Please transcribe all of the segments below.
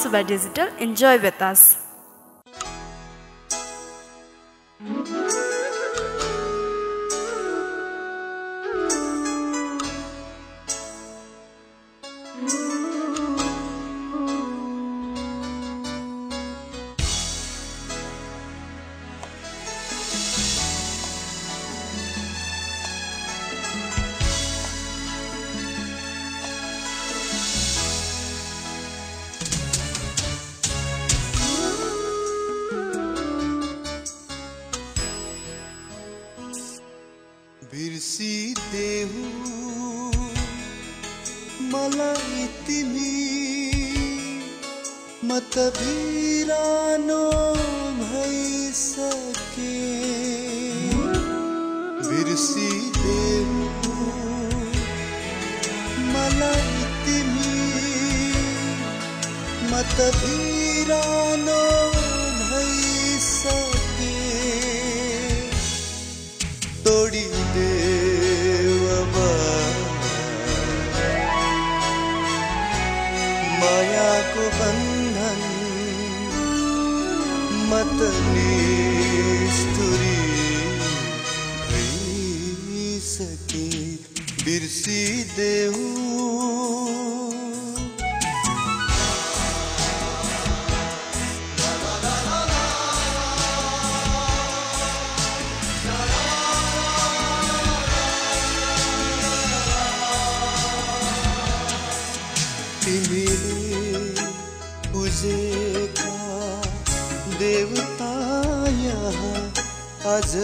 Suba Digital. Enjoy with us. පිරිසිදෙවූ आज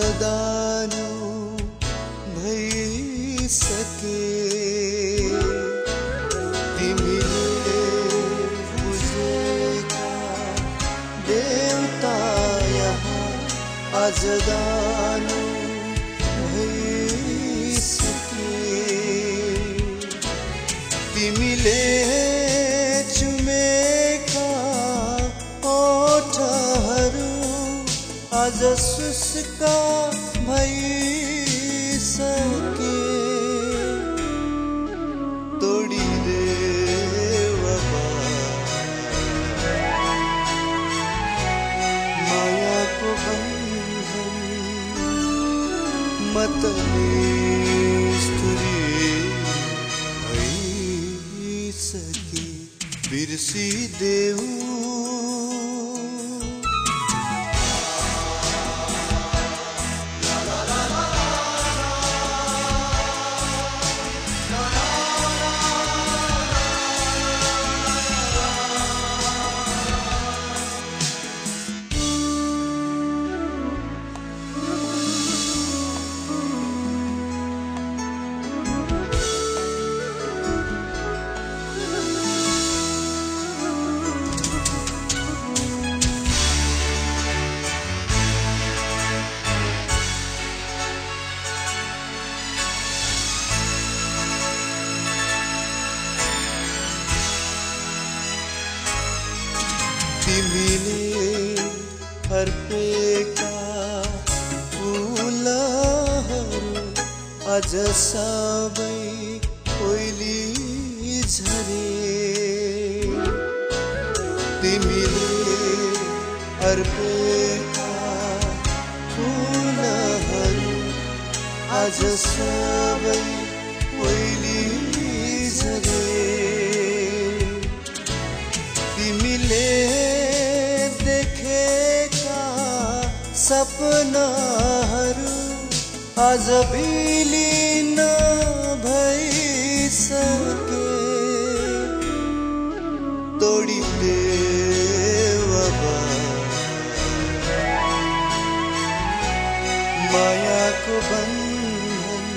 अझ सबै ओइली झरे। तिमीले अर्पेका फुलहरू आज सबै ओइली झरे। तिमीले देखेका सपनाहरू आज बिलिन भइसके अब मायाको बन्धन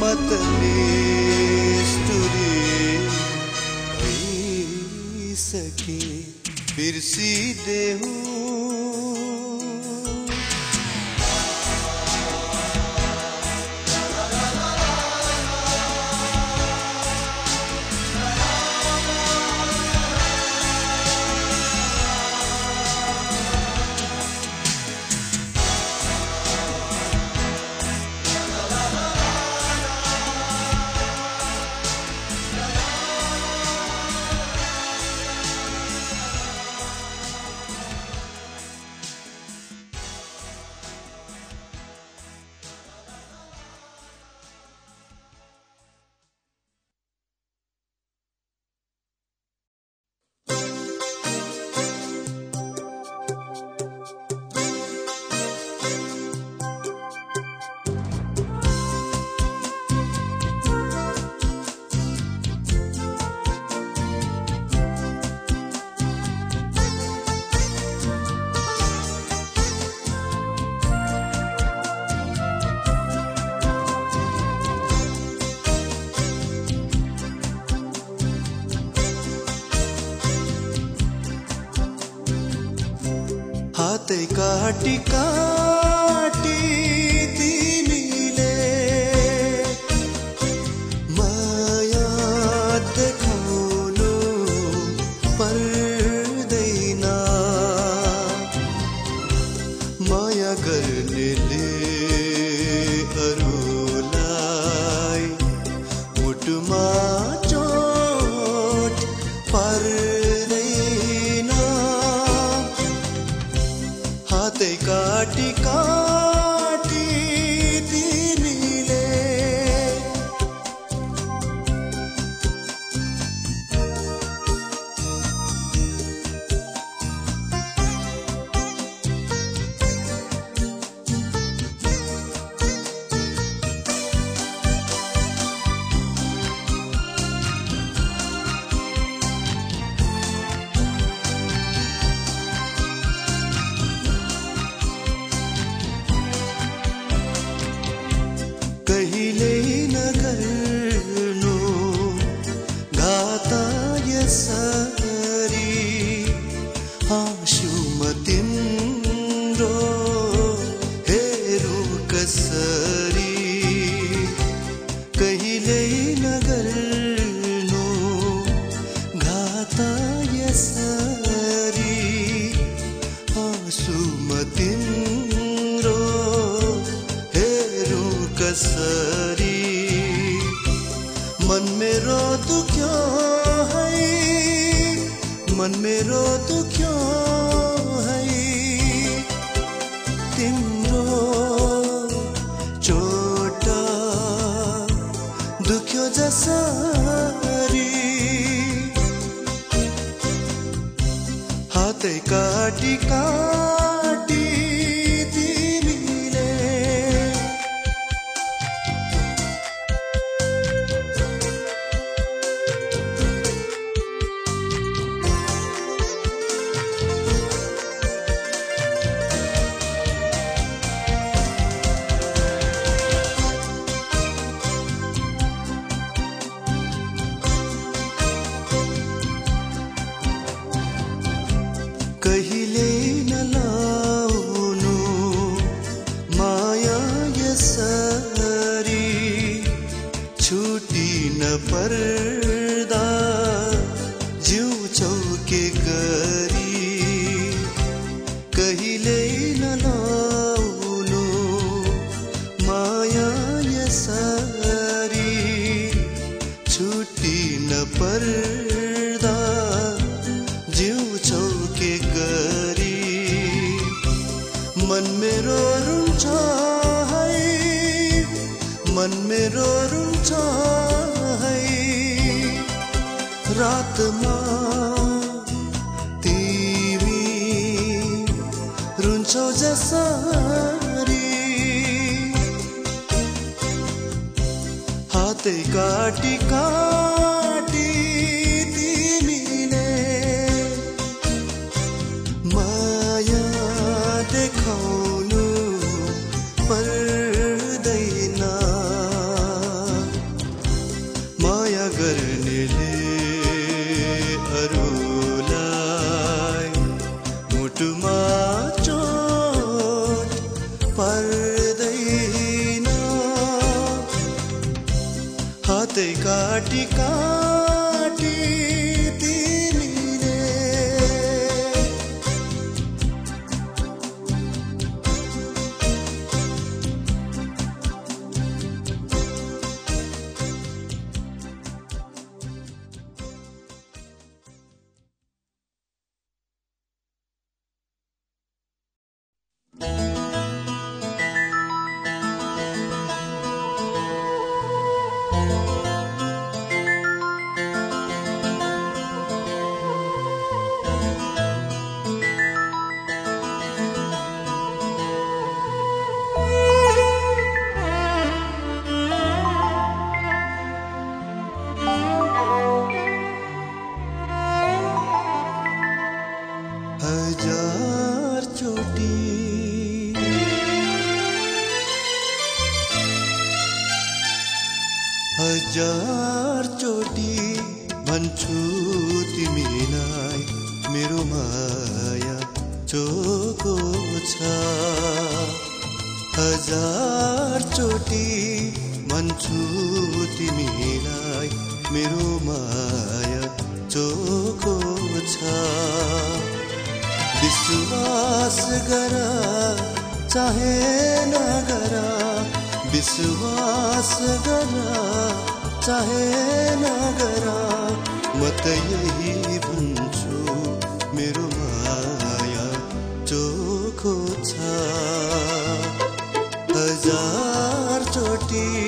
मत निष्ठुरी भइसके। बिर्सिदेऊ वाटिका सारी आँसू मतिम्रो हेरौँ कसरी। मन मेरो दुख्यो तो है? मन मेरो दुख्यो तो come. मेरो माया चोखो छ। विश्वास गर चाहे नगर विश्वास गर चाहे नगर म त यही भन्छु मेरो माया चोखो छ। हजार चोटि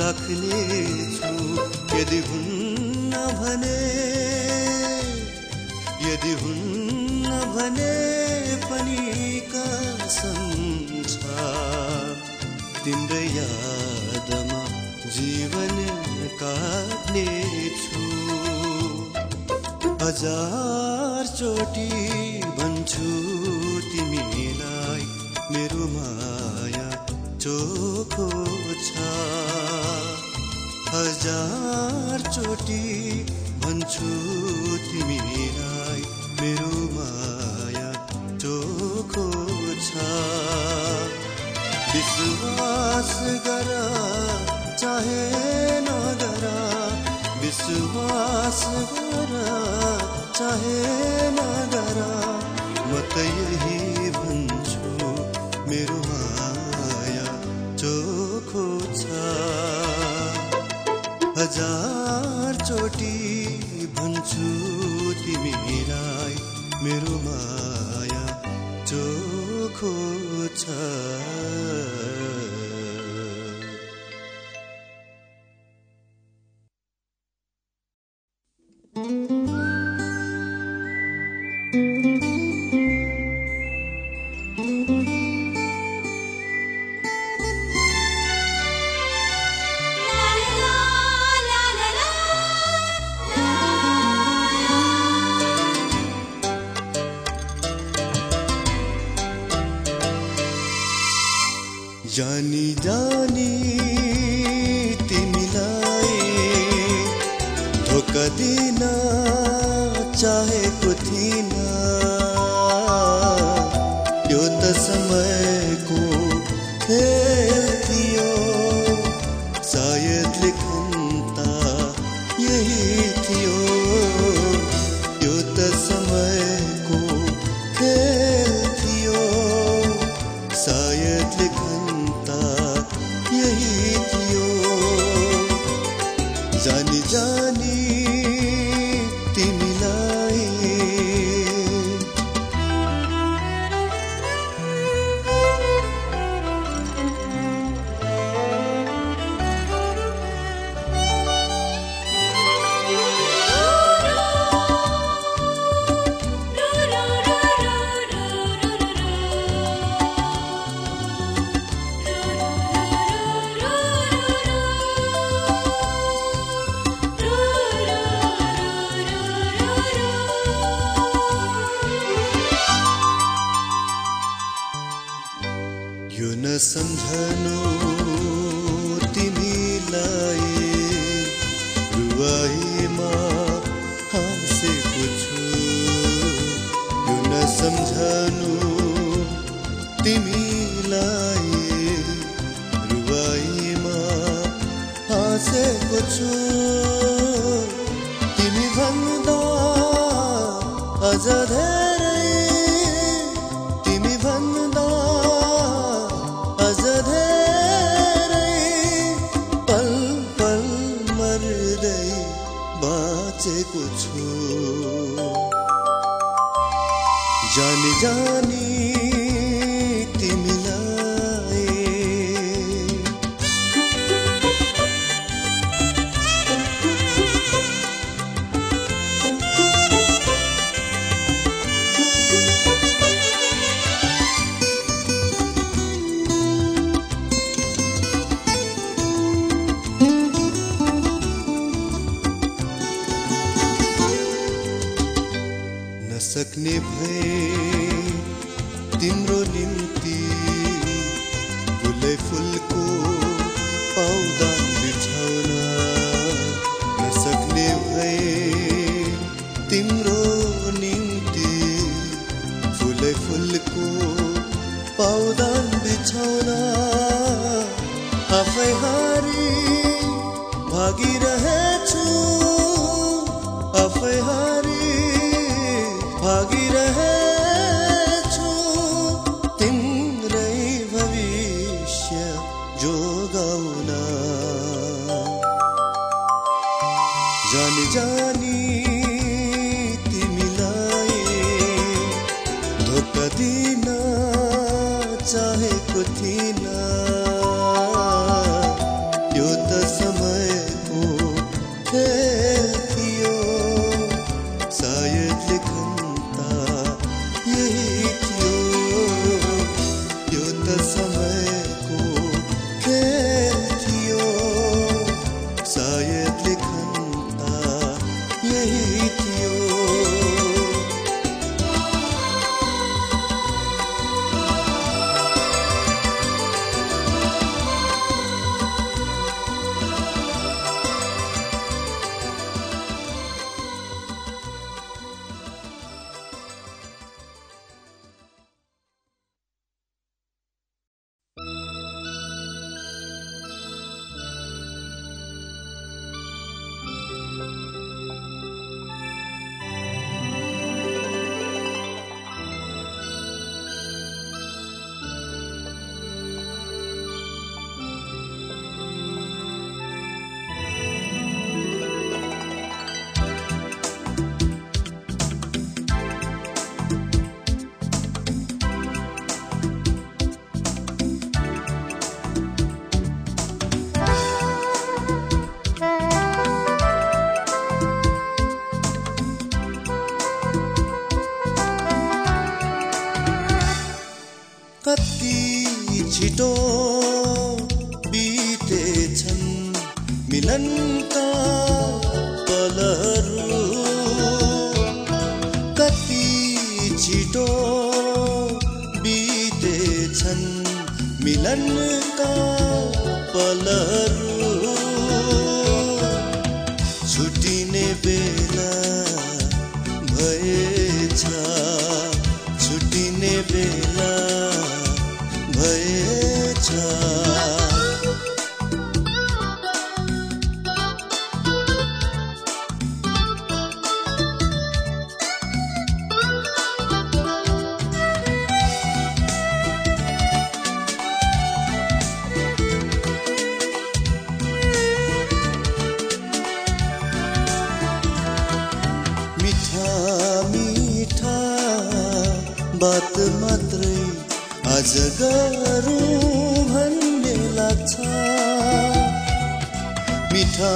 राख्ने छु यदि हुन्न भने यदि हुन्न भने पनि कसम छ। तिम्रै यादमा जीवन काट्ने छु हजार चोटि भन्छु तिमीलाई मेरो माया। चोखो छ। हजार चोटि भन्छु तिमीलाई मेरो माया चोखो छ। विश्वास गर चाहे नगर। विश्वास गर चाहे नगर। म त यही हजार चोटि भन्छु तिमीलाई मेरो माया चोखो छ। जानी जानी दिन चाहेको थिइन। मिलनका पलहरू छुटिने मिठा बात मात्रै आज गरौँ भन्ने लाग्छ। मिठा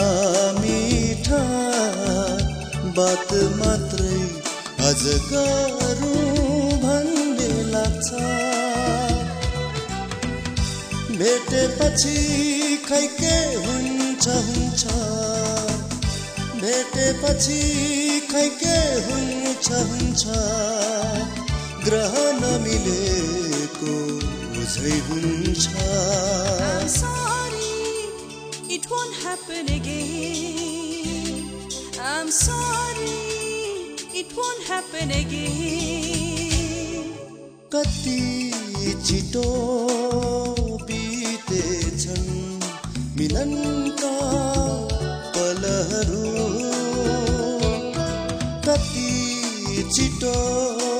मिठा बात मात्रै आज गरौँ भन्ने लाग्छ। भेटेपछि खै के हुन्छ हुन्छ। भेटेपछि खै के हुन्छ हुन्छ। ग्रह नमिलेको बुझै हुन्छ। Sorry it won't happen again I'm sorry it won't कति छिटो बितेछन् मिलनका पलहरू। Chito.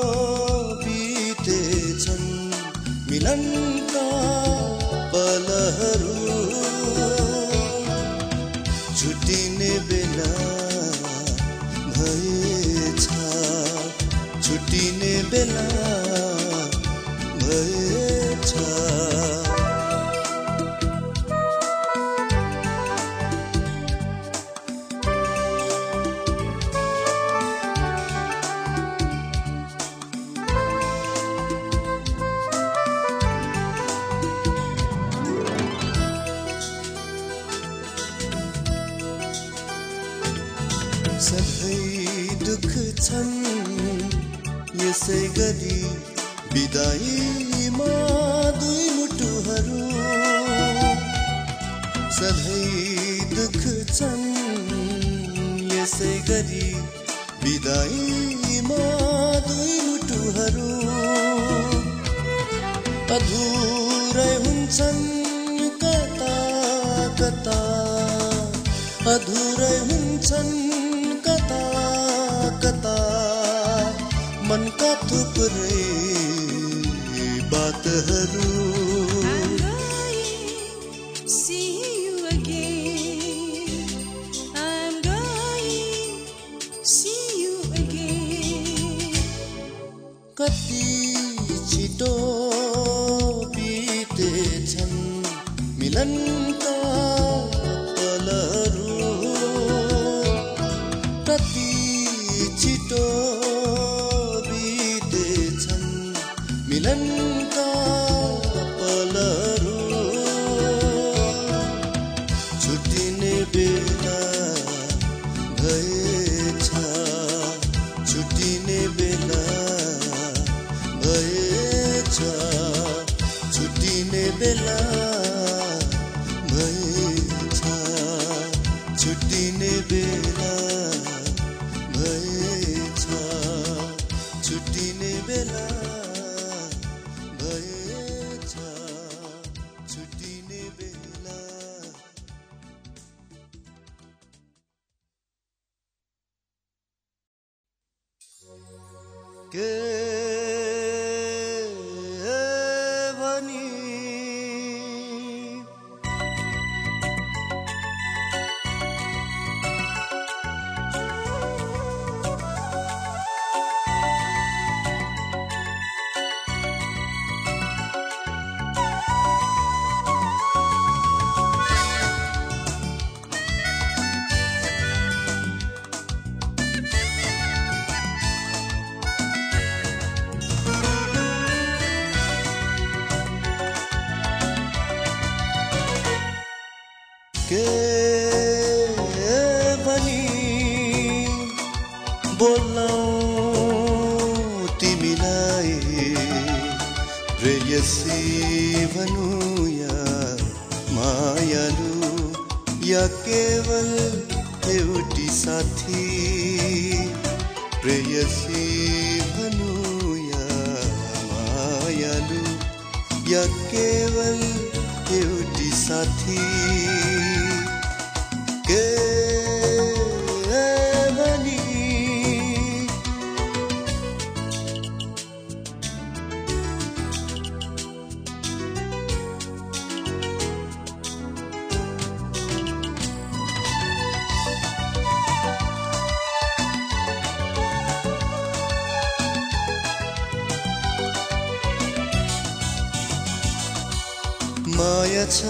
माया छ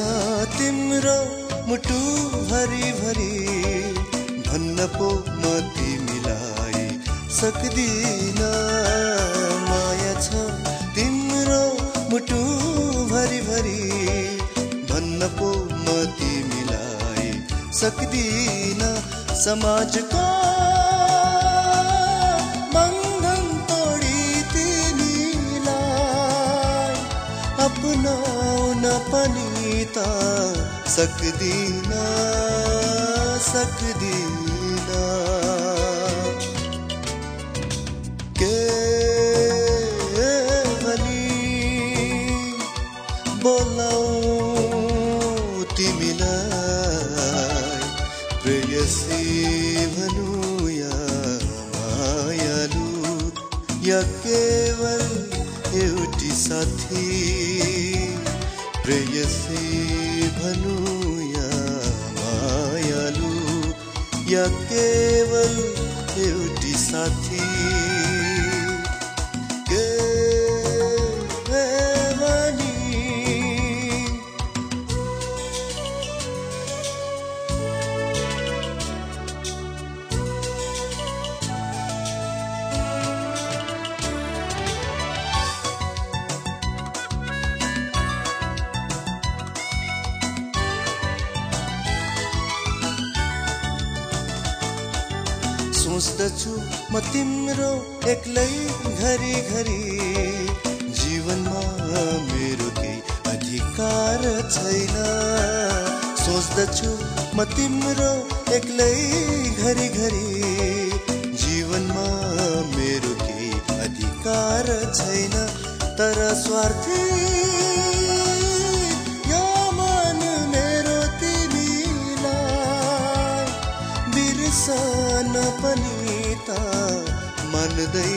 तिम्रो मुटु भरि भन्न पो म तिमीलाई सक्दिन। माया छ तिम्रो मुटु भरिभरि भन्न पो म तिमीलाई सक्दिन। समाजको अपनाउन पनि सकदी ना सकदी प्रेयसी भनौँ या केवल एउटी साथी म तिम्रो एक्लै घरि घरि जीवनमा मेरो केही अधिकार छैन। सोच्दछु म तिम्रो एक्लै घरि घरि जीवनमा मेरो केही अधिकार छैन। तर स्वार्थी पनि மனதை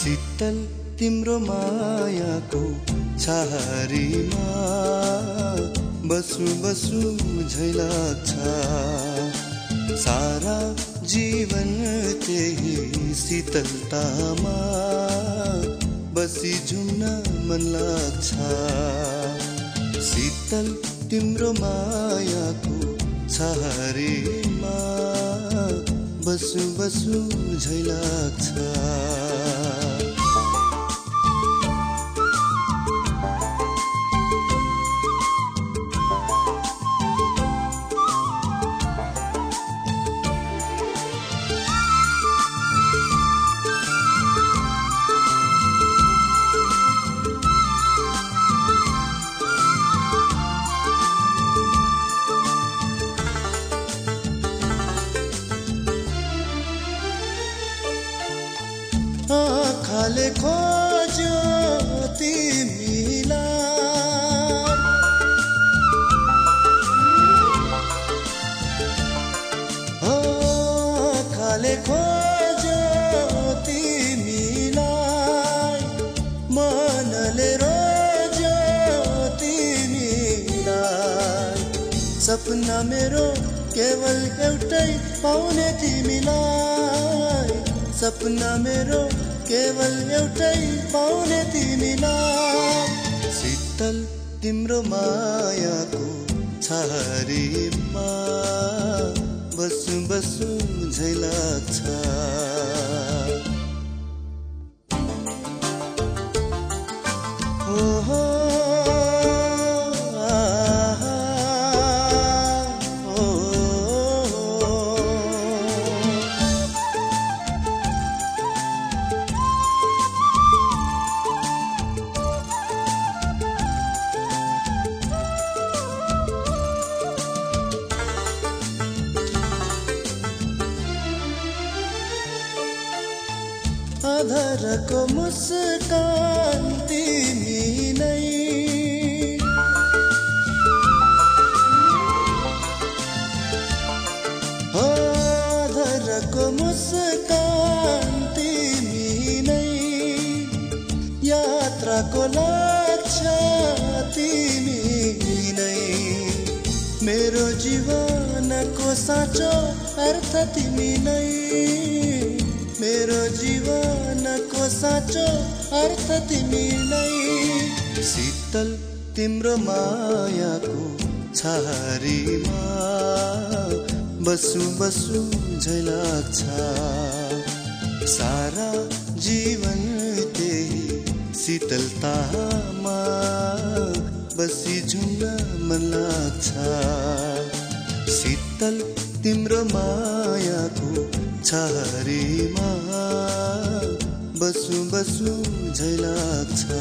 शीतल तिम्रो मायाको छहारीमा बसु बसु झै लाग्छ। सारा जीवन त्यही शीतलतामा बसी झुम्न मन लाग्छ। शीतल तिम्रो मायाको छहारीमा बसु बसु झै सपना मेरो केवल एउटै पाउने तिमीलाई। सपना मेरो केवल एउटै पाउने तिमीलाई। शीतल तिम्रो मायाको छहारीमा बसु बसु झै लाग्छ तिमी नै यात्राको लाग्छ तिमी नै मेरो जीवनको साँचो अर्थ तिमी नै. मेरो जीवनको साँचो अर्थ तिमी नै. शीतल तिम्रो मायाको छारीमा बसु बसु झै लाग्छ सारा जीवन त्यही शीतलतामा बसी झुन्न मन लाग्छ शीतल तिम्रो मायाको छहारीमा बसु बसु झै लाग्छ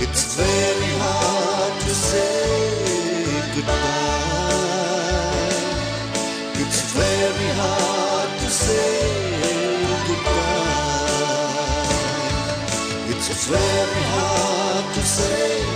It's very hard to say goodbye It's very hard to say goodbye It's very hard to say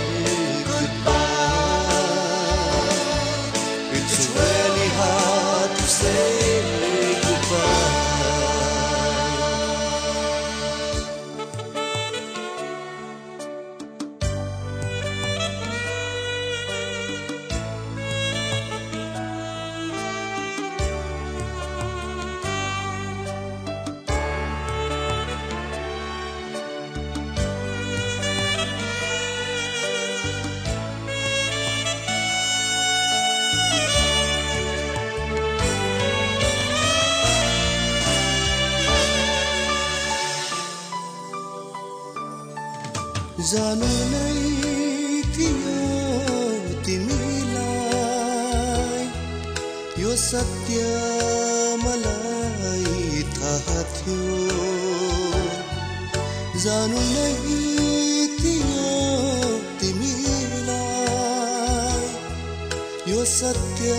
सत्य मलाई थाहा थियो जानु नै थियो तिमीलाई। यो सत्य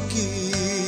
忘记。